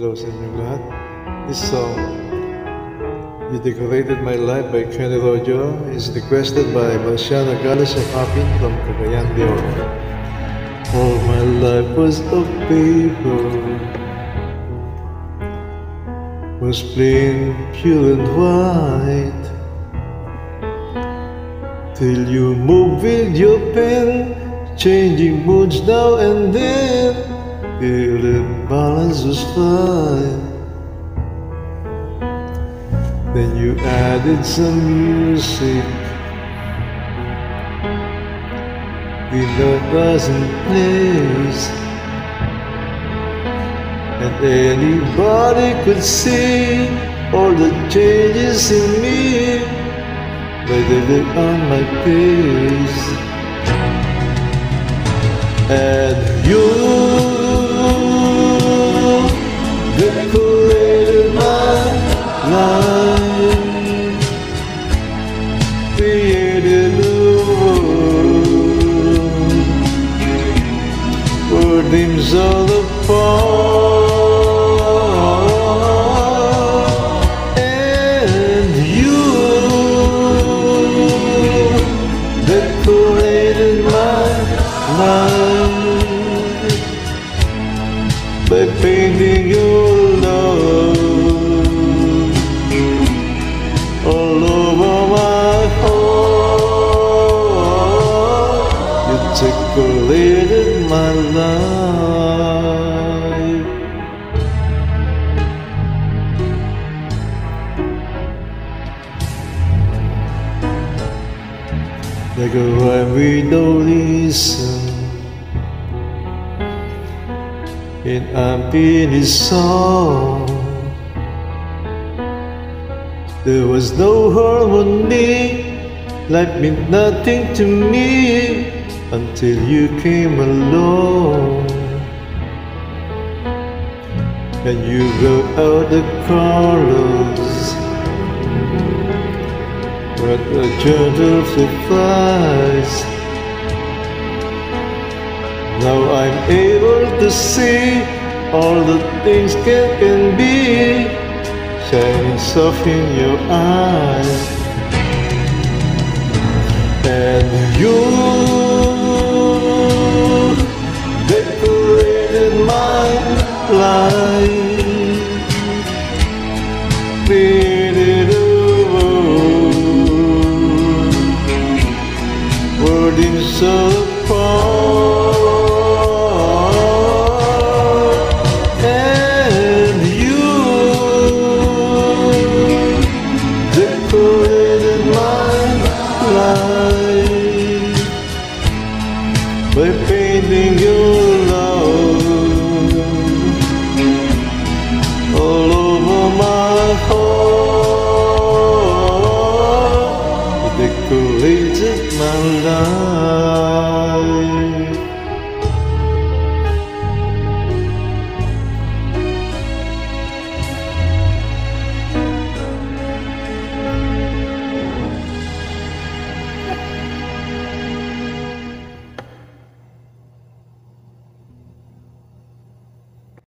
Hello lahat. This song, You Decorated My Life by Kenny Rogers is requested by Marciana Galos Yakapin from Cagayan de Oro. All my life was of paper, was plain, pure and white. Till you moved with your pen, changing moods now and then, till balance was fine. Then you added some music with a dozen plays, and anybody could see all the changes in me by the look on my face. And you dreams all apart, and you decorated my life Decorated my life. Like a rhyme with no reason In a pity song There was no harmony Life meant nothing to me Until you came along. And you wrote out the colors What a gentle surprise Now I'm able to see all the things can, can be. Shining soft in your eyes. Decorated my life, in so apart, you by painting your